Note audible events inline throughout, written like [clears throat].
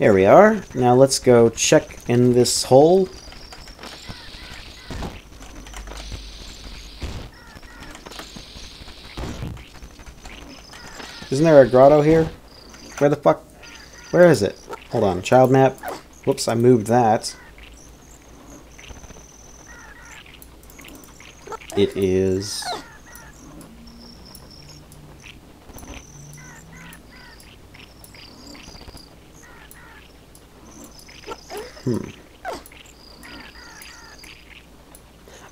There we are. Now let's go check in this hole. Isn't there a grotto here? Where the fuck? Where is it? Hold on. Child map. Whoops, I moved that. It is...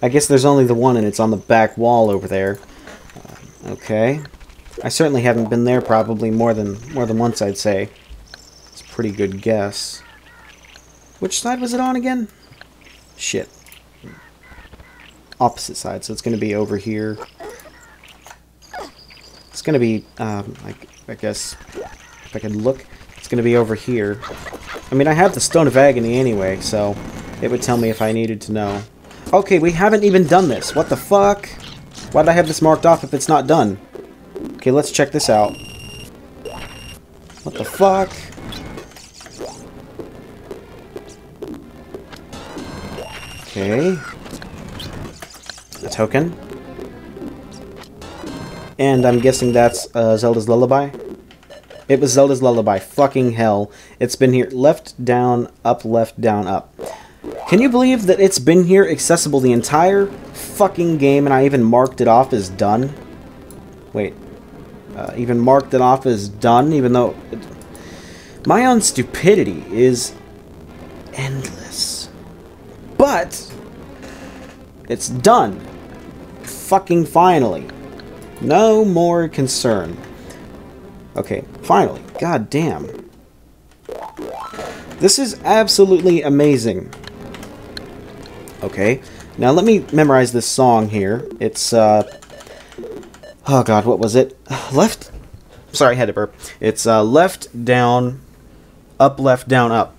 I guess there's only the one and it's on the back wall over there. Uh, okay. I certainly haven't been there probably more than more than once I'd say. It's a pretty good guess. Which side was it on again? Shit. Opposite side, so it's going to be over here. It's going to be, um, I, I guess, if I can look, it's going to be over here. I mean, I have the Stone of Agony anyway, so it would tell me if I needed to know. Okay, we haven't even done this. What the fuck? Why did I have this marked off if it's not done? Okay, let's check this out. What the fuck? Okay. A token. And I'm guessing that's uh, Zelda's Lullaby? It was Zelda's Lullaby. Fucking hell. It's been here. Left, down, up, left, down, up. Can you believe that it's been here accessible the entire fucking game and I even marked it off as done? Wait. Uh, even marked it off as done even though... It, my own stupidity is endless. But... It's done. Fucking finally. No more concern. Okay, finally. God damn. This is absolutely amazing. Okay, now let me memorize this song here. It's, uh... Oh god, what was it? Left... Sorry, I had to burp. It's, uh, left, down, up, left, down, up.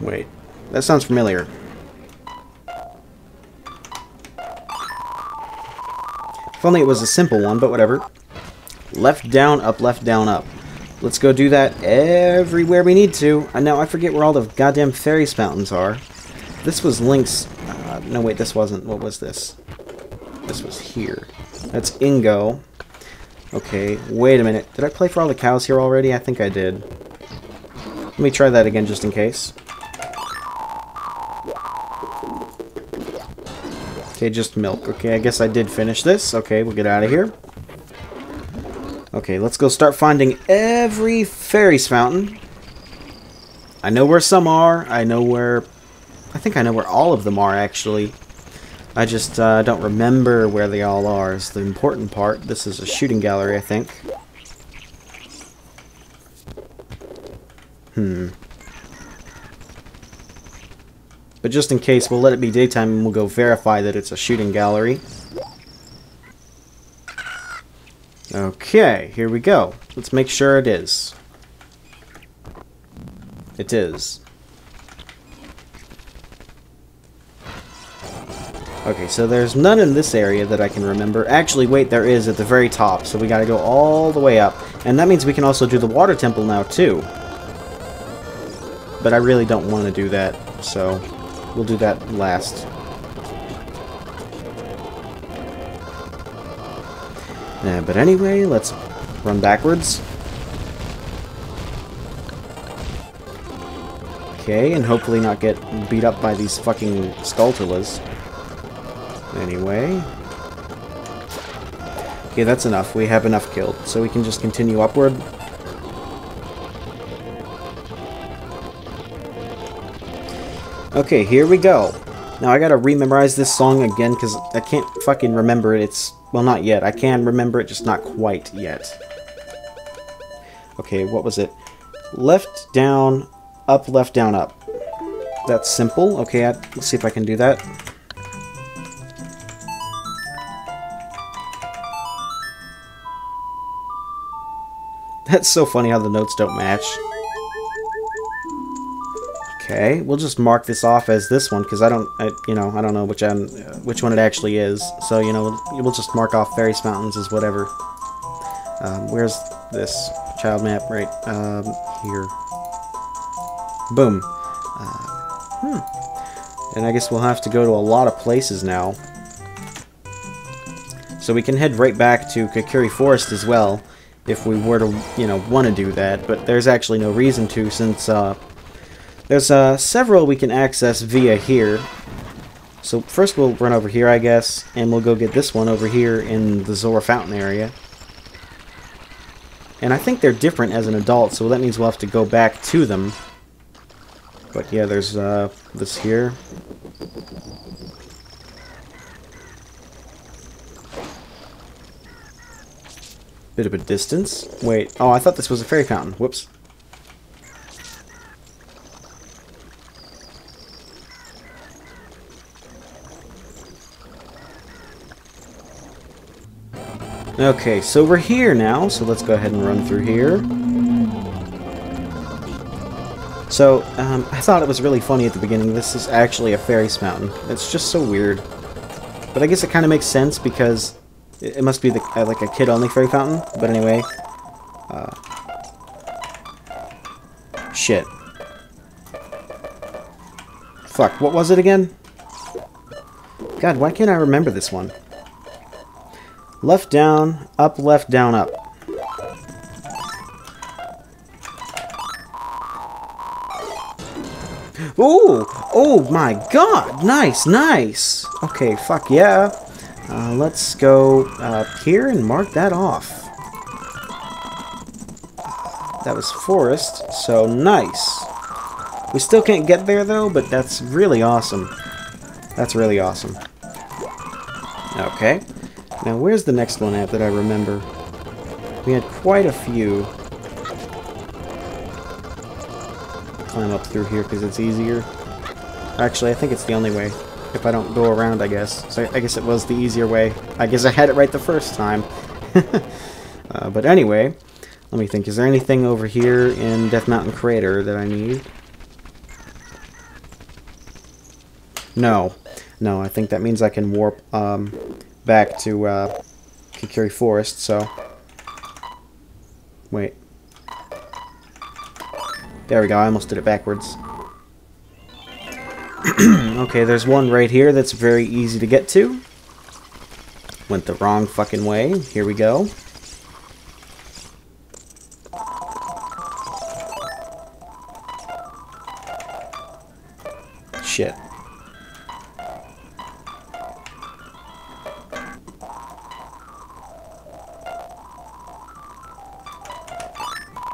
Wait, that sounds familiar. If only it was a simple one, but whatever. Left, down, up, left, down, up. Let's go do that everywhere we need to. And now I forget where all the goddamn fairy fountains are. This was Link's... Uh, no, wait, this wasn't. What was this? This was here. That's Ingo. Okay, wait a minute. Did I play for all the cows here already? I think I did. Let me try that again just in case. Okay, just milk. Okay, I guess I did finish this. Okay, we'll get out of here. Okay, let's go start finding every fairies fountain. I know where some are. I know where... I think I know where all of them are, actually. I just uh, don't remember where they all are is the important part. This is a shooting gallery, I think. Hmm. But just in case, we'll let it be daytime and we'll go verify that it's a shooting gallery. Okay, here we go. Let's make sure it is. It is. Okay, so there's none in this area that I can remember. Actually, wait, there is at the very top, so we gotta go all the way up. And that means we can also do the water temple now, too. But I really don't want to do that, so... We'll do that last. Yeah, but anyway, let's run backwards. Okay, and hopefully not get beat up by these fucking Skulltulas. Anyway. Okay, that's enough. We have enough killed. So we can just continue upward. Okay, here we go. Now I gotta rememorize this song again because I can't fucking remember it. It's, well not yet. I can remember it, just not quite yet. Okay, what was it? Left, down, up, left, down, up. That's simple. Okay, I, let's see if I can do that. That's so funny how the notes don't match. Okay, we'll just mark this off as this one because I don't, I, you know, I don't know which one, which one it actually is. So you know, we'll just mark off Fairies fountains as whatever. Um, where's this child map right um, here. Boom. Uh, hmm. And I guess we'll have to go to a lot of places now. So we can head right back to Kokiri Forest as well, if we were to, you know, want to do that. But there's actually no reason to, since uh, there's uh, several we can access via here. So first we'll run over here, I guess, and we'll go get this one over here in the Zora Fountain area. And I think they're different as an adult, so that means we'll have to go back to them. But yeah, there's uh, this here. Bit of a distance. Wait, oh, I thought this was a fairy fountain. Whoops. Okay, so we're here now, so let's go ahead and run through here. So, um, I thought it was really funny at the beginning. This is actually a fairy's Mountain. It's just so weird. But I guess it kind of makes sense because it, it must be the, uh, like a kid-only fairy fountain. But anyway. Uh, shit. Fuck, what was it again? God, why can't I remember this one? Left down, up, left, down, up. Ooh! Oh my god! Nice, nice! Okay, fuck yeah. Uh, let's go uh, here and mark that off. That was forest, so nice. We still can't get there though, but that's really awesome. That's really awesome. Okay. Now, where's the next one at that I remember? We had quite a few. Climb up through here because it's easier. Actually, I think it's the only way. If I don't go around, I guess. So I guess it was the easier way. I guess I had it right the first time. [laughs] uh, but anyway, let me think. Is there anything over here in Death Mountain Crater that I need? No. No, I think that means I can warp um, back to uh, Kokiri Forest, so... Wait. There we go, I almost did it backwards. [clears throat] okay, there's one right here that's very easy to get to. Went the wrong fucking way. Here we go.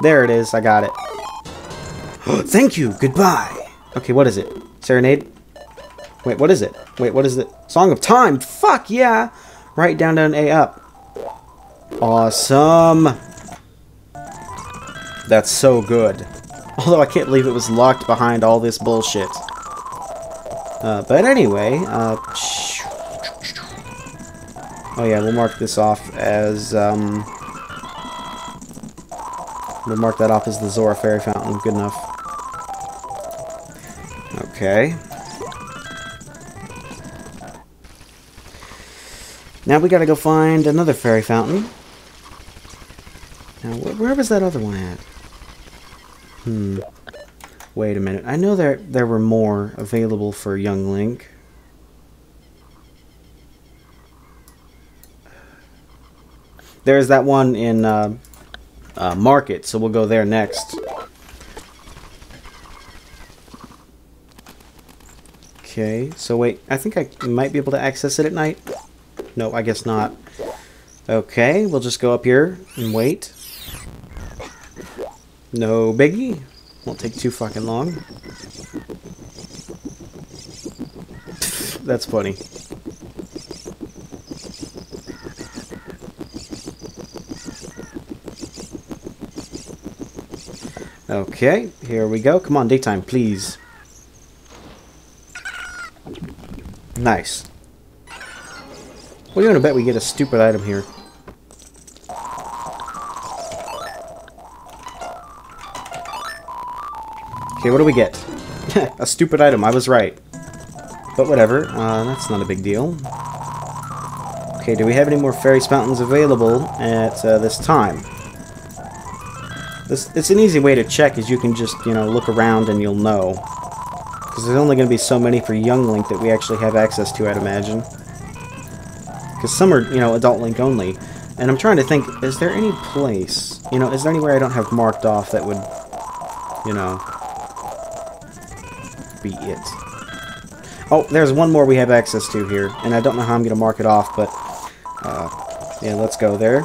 There it is. I got it. [gasps] Thank you. Goodbye. Okay, what is it? Serenade? Wait, what is it? Wait, what is it? Song of Time. Fuck yeah. Right down, down, A up. Awesome. That's so good. [laughs] Although I can't believe it was locked behind all this bullshit. Uh, but anyway, uh, oh yeah, we'll mark this off as, um, We'll mark that off as the Zora Fairy Fountain. Good enough. Okay. Now we gotta go find another fairy fountain. Now, wh where was that other one at? Hmm. Wait a minute. I know there there were more available for young Link. There's that one in uh, uh, market, so we'll go there next. Okay, so wait, I think I might be able to access it at night. No, I guess not. Okay, we'll just go up here and wait. No biggie. Won't take too fucking long. [laughs] That's funny. Okay, here we go. Come on, daytime, please. Nice. What are you gonna bet we get a stupid item here? Okay, what do we get? [laughs] a stupid item, I was right. But whatever, uh, that's not a big deal. Okay, do we have any more fairy fountains available at uh, this time? This, it's an easy way to check is you can just, you know, look around and you'll know. Because there's only going to be so many for Young Link that we actually have access to, I'd imagine. Because some are, you know, Adult Link only. And I'm trying to think, is there any place, you know, is there anywhere I don't have marked off that would, you know, be it? Oh, there's one more we have access to here, and I don't know how I'm going to mark it off, but, uh, yeah, let's go there.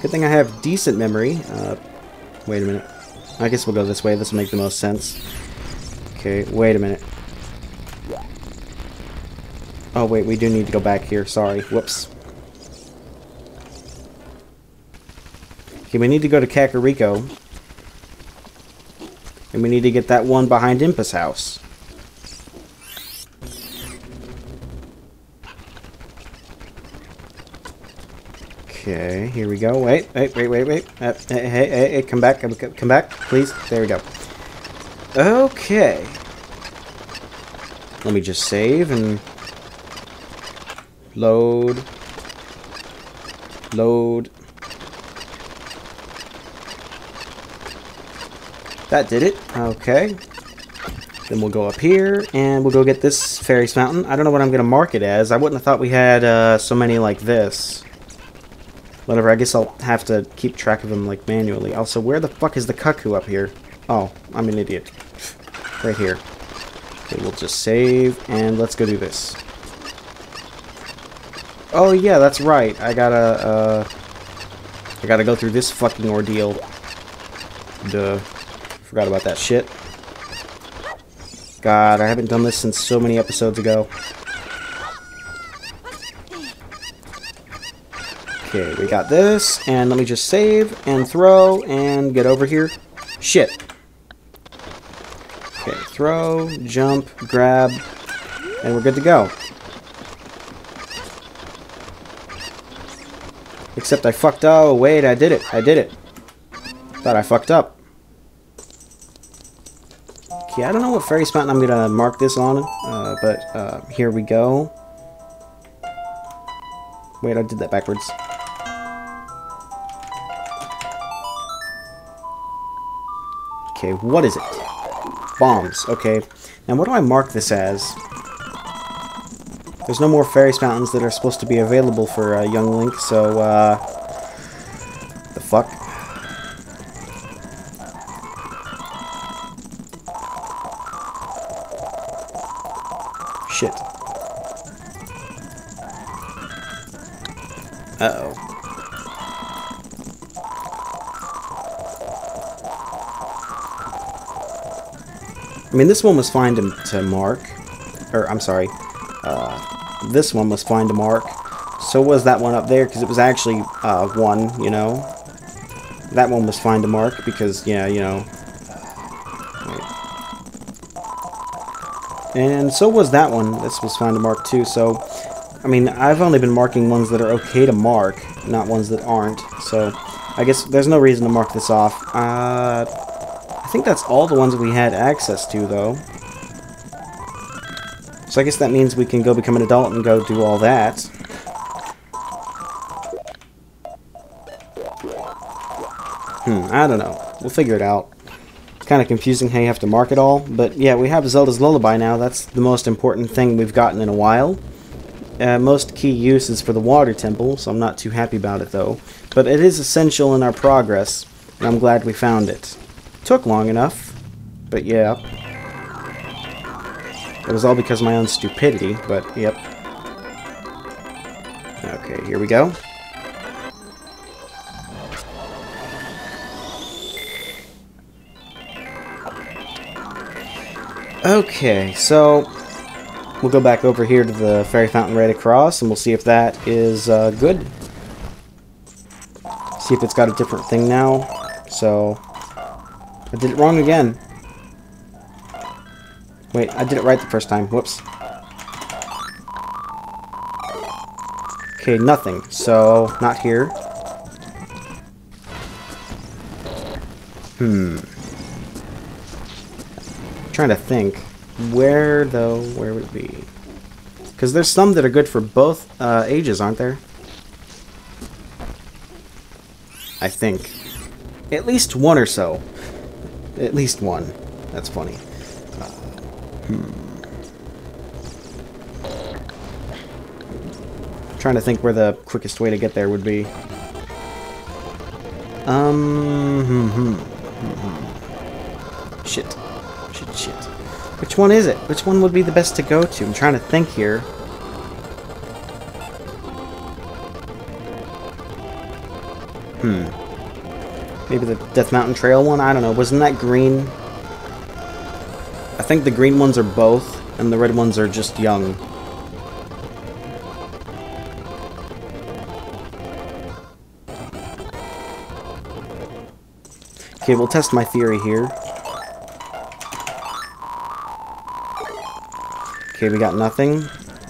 Good thing I have decent memory. Uh, wait a minute. I guess we'll go this way. This will make the most sense. Okay, wait a minute. Oh, wait, we do need to go back here. Sorry. Whoops. Okay, we need to go to Kakariko. And we need to get that one behind Impa's house. Okay, here we go. Wait, wait, wait, wait, wait. Uh, hey, hey, hey, come back, come, back, please. There we go. Okay. Let me just save and Load. Load. That did it. Okay. Then we'll go up here, and we'll go get this Fairy's Fountain. I don't know what I'm going to mark it as. I wouldn't have thought we had uh, so many like this. Whatever, I guess I'll have to keep track of them like manually. Also, where the fuck is the Cucco up here? Oh, I'm an idiot. Right here. Okay, we'll just save, and let's go do this. Oh yeah, that's right. I gotta, uh... I gotta go through this fucking ordeal. Duh. Forgot about that shit. God, I haven't done this since so many episodes ago. Okay, we got this, and let me just save, and throw, and get over here. Shit. Okay, throw, jump, grab, and we're good to go. Except I fucked... Oh, wait, I did it. I did it. Thought I fucked up. Okay, I don't know what Fairy's Fountain I'm to mark this on, uh, but uh, here we go. Wait, I did that backwards. Okay, what is it? Bombs, okay. Now what do I mark this as? There's no more Fairy's Fountains that are supposed to be available for uh, Young Link, so, uh... The fuck? Shit. Uh-oh. I mean, this one was fine to, to mark. Or, I'm sorry. Uh, this one was fine to mark. So was that one up there, because it was actually uh, one, you know. That one was fine to mark, because, yeah, you know. And so was that one. This was fine to mark, too, so... I mean, I've only been marking ones that are okay to mark, not ones that aren't. So, I guess there's no reason to mark this off. Uh, think that's all the ones we had access to, though. So I guess that means we can go become an adult and go do all that. Hmm, I don't know. We'll figure it out. It's kind of confusing how you have to mark it all, but yeah, we have Zelda's Lullaby now. That's the most important thing we've gotten in a while. Uh, most key use is for the water temple, so I'm not too happy about it though. But it is essential in our progress, and I'm glad we found it. Took long enough, but yeah. It was all because of my own stupidity, but yep. Okay, here we go. Okay, so we'll go back over here to the fairy fountain right across, and we'll see if that is uh, good. See if it's got a different thing now. So, I did it wrong again. Wait, I did it right the first time. Whoops. Okay, nothing. So, not here. Hmm. I'm trying to think. Where, though? Where would it be? Because there's some that are good for both uh, ages, aren't there? I think. At least one or so. At least one. That's funny. Hmm. Trying to think where the quickest way to get there would be. Um. Hmm, hmm, hmm, hmm. Shit. Shit, shit. Which one is it? Which one would be the best to go to? I'm trying to think here. Hmm. Maybe the Death Mountain Trail one? I don't know. Wasn't that green? I think the green ones are both, and the red ones are just young. Okay, we'll test my theory here. Okay, we got nothing.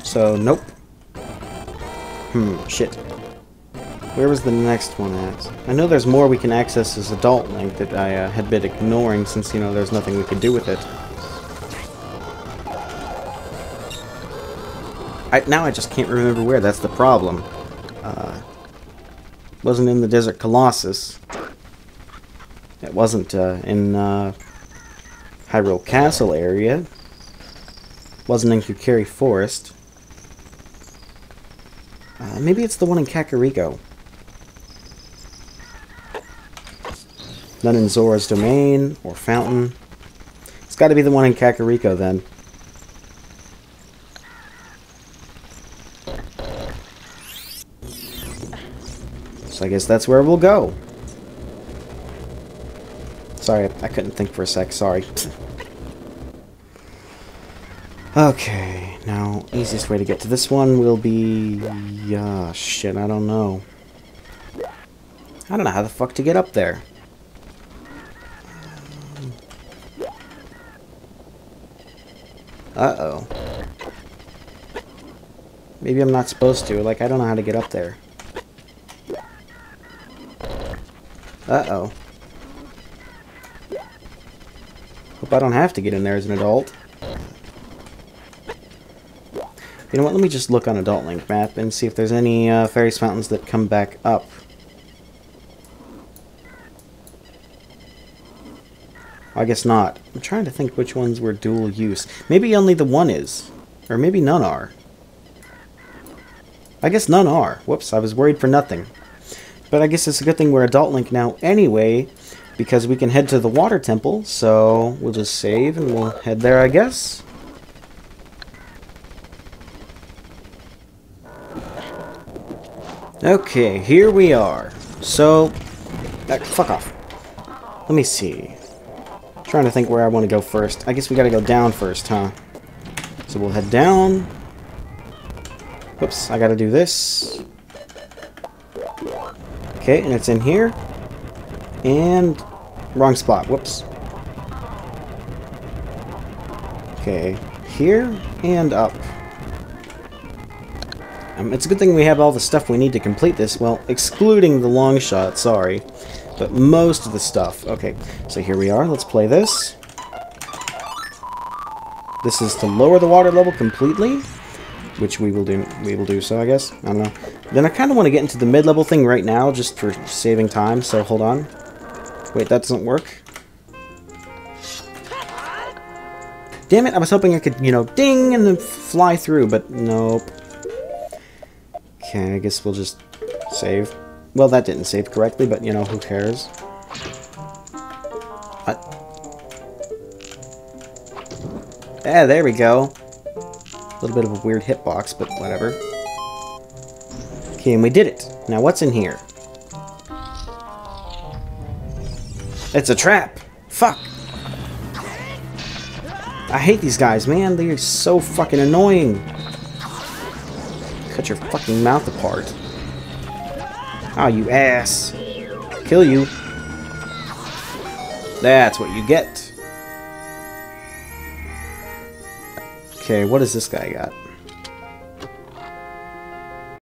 So, nope. Hmm, shit. Where was the next one at? I know there's more we can access as Adult Link that I uh, had been ignoring since, you know, there's nothing we could do with it. I, now I just can't remember where, that's the problem. Uh, wasn't in the Desert Colossus. It wasn't uh, in uh, Hyrule Castle area. Wasn't in Kokiri Forest. Uh, maybe it's the one in Kakariko. None in Zora's Domain or Fountain. It's got to be the one in Kakariko then. So I guess that's where we'll go. Sorry, I couldn't think for a sec, sorry. [laughs] okay, now, easiest way to get to this one will be... Uh, shit, I don't know. I don't know how the fuck to get up there. Uh-oh. Maybe I'm not supposed to. Like, I don't know how to get up there. Uh-oh. Hope I don't have to get in there as an adult. You know what, let me just look on Adult Link map and see if there's any uh, Fairies Fountains that come back up. I guess not. I'm trying to think which ones were dual use. Maybe only the one is. Or maybe none are. I guess none are. Whoops, I was worried for nothing. But I guess it's a good thing we're Adult Link now anyway, because we can head to the Water Temple, so we'll just save and we'll head there, I guess. Okay, here we are. So, uh, fuck off. Let me see. Trying to think where I want to go first. I guess we gotta go down first, huh? So we'll head down. Whoops, I gotta do this. Okay, and it's in here. And wrong spot. Whoops. Okay, here and up. Um, it's a good thing we have all the stuff we need to complete this. Well, excluding the long shot, sorry but most of the stuff. Okay, so here we are. Let's play this. This is to lower the water level completely, which we will do. We will do so, I guess. I don't know. Then I kind of want to get into the mid-level thing right now, just for saving time. So hold on. Wait, that doesn't work. Damn it! I was hoping I could, you know, ding and then fly through, but nope. Okay, I guess we'll just save. Well, that didn't save correctly, but, you know, who cares? What? Yeah, there we go. A little bit of a weird hitbox, but whatever. Okay, and we did it. Now, what's in here? It's a trap! Fuck! I hate these guys, man. They are so fucking annoying. Cut your fucking mouth apart. Oh, you ass. Kill you. That's what you get. Okay, what does this guy got?